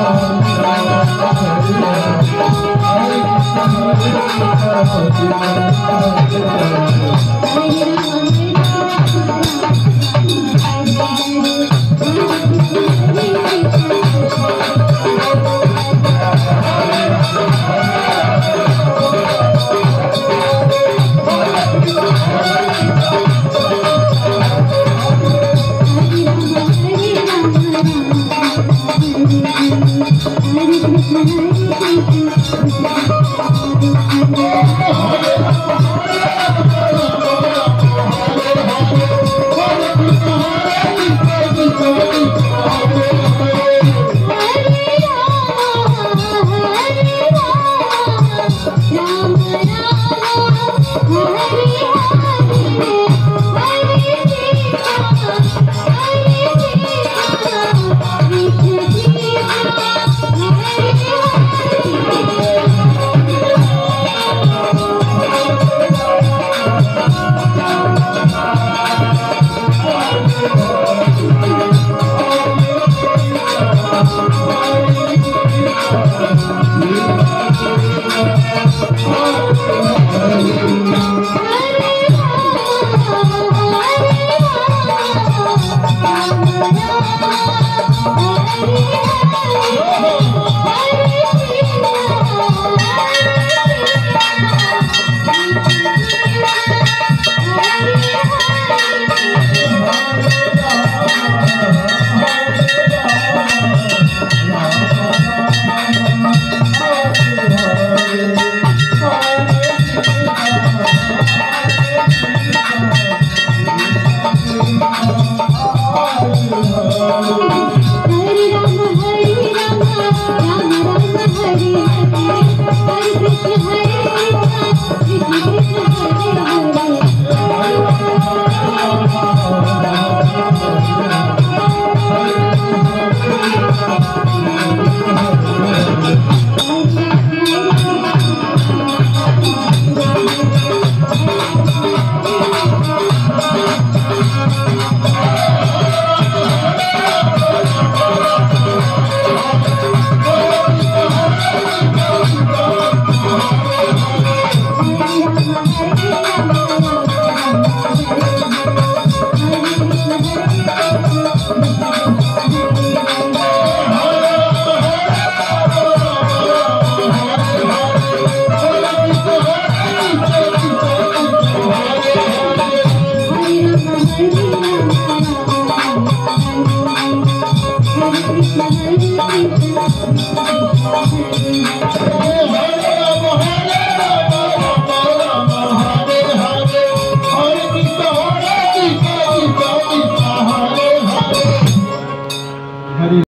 I'm Oh,